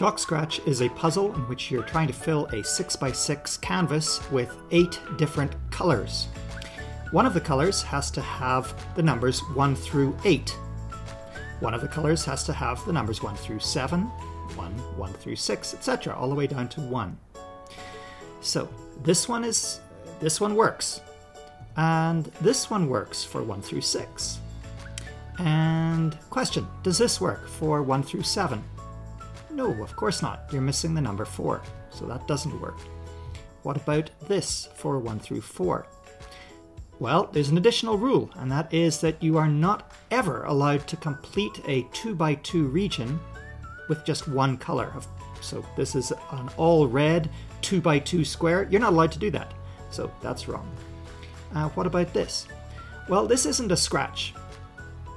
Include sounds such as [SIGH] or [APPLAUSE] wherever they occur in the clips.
Chalk Scratch is a puzzle in which you're trying to fill a 6x6 canvas with eight different colors. One of the colors has to have the numbers 1 through 8. One of the colors has to have the numbers 1 through 7, 1, 1 through 6, etc., all the way down to 1. So this one is this one works. And this one works for 1 through 6. And question, does this work for 1 through 7? No, of course not. You're missing the number 4, so that doesn't work. What about this for 1 through 4? Well, there's an additional rule, and that is that you are not ever allowed to complete a 2 by 2 region with just one color. Of so this is an all red 2 by 2 square. You're not allowed to do that, so that's wrong. Uh, what about this? Well, this isn't a scratch.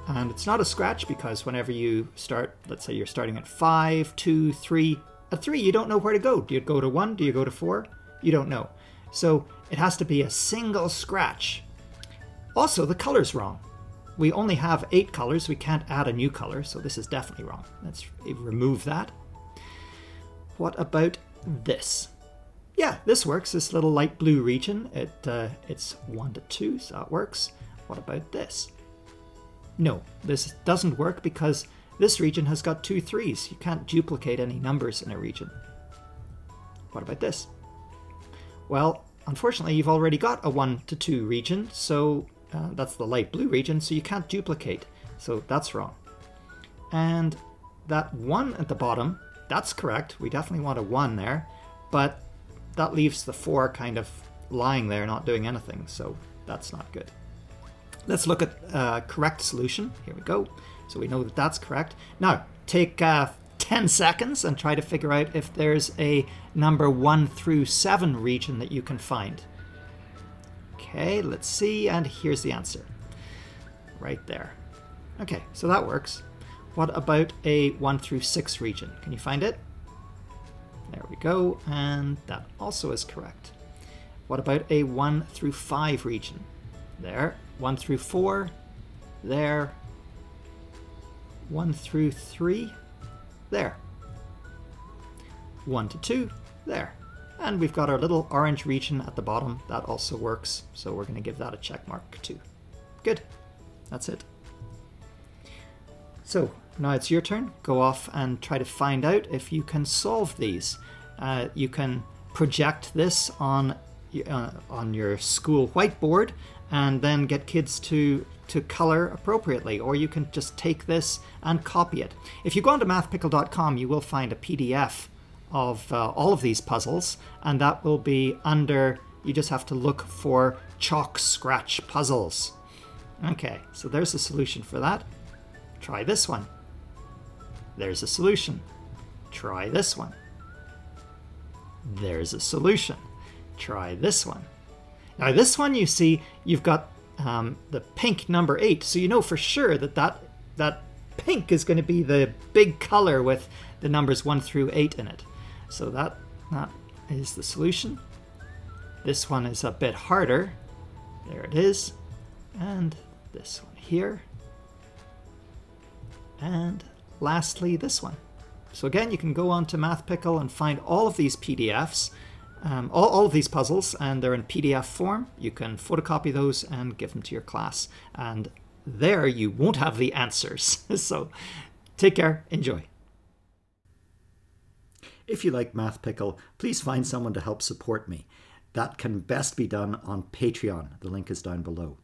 And it's not a scratch because whenever you start, let's say you're starting at 5, 2, 3, at 3 you don't know where to go. Do you go to 1? Do you go to 4? You don't know. So it has to be a single scratch. Also, the color's wrong. We only have 8 colors, we can't add a new color, so this is definitely wrong. Let's remove that. What about this? Yeah, this works, this little light blue region. It, uh, it's 1 to 2, so that works. What about this? No, this doesn't work because this region has got two threes. You can't duplicate any numbers in a region. What about this? Well, unfortunately, you've already got a 1 to 2 region, so uh, that's the light blue region, so you can't duplicate. So that's wrong. And that 1 at the bottom, that's correct. We definitely want a 1 there, but that leaves the 4 kind of lying there, not doing anything, so that's not good. Let's look at uh, correct solution. Here we go. So we know that that's correct. Now, take uh, 10 seconds and try to figure out if there's a number 1 through 7 region that you can find. Okay, let's see, and here's the answer. Right there. Okay, so that works. What about a 1 through 6 region? Can you find it? There we go, and that also is correct. What about a 1 through 5 region? There. 1 through 4. There. 1 through 3. There. 1 to 2. There. And we've got our little orange region at the bottom. That also works. So we're going to give that a check mark too. Good. That's it. So now it's your turn. Go off and try to find out if you can solve these. Uh, you can project this on uh, on your school whiteboard and then get kids to to color appropriately or you can just take this and copy it. If you go onto mathpickle.com you will find a PDF of uh, all of these puzzles and that will be under you just have to look for chalk scratch puzzles. Okay, so there's a solution for that. Try this one. There's a solution. Try this one. There's a solution try this one. Now this one you see you've got um, the pink number 8 so you know for sure that that, that pink is going to be the big color with the numbers 1 through 8 in it. So that, that is the solution. This one is a bit harder. There it is. And this one here. And lastly this one. So again, you can go on to MathPickle and find all of these PDFs um, all, all, of these puzzles and they're in PDF form. You can photocopy those and give them to your class. And there you won't have the answers. [LAUGHS] so take care, enjoy. If you like Math Pickle, please find someone to help support me. That can best be done on Patreon. The link is down below.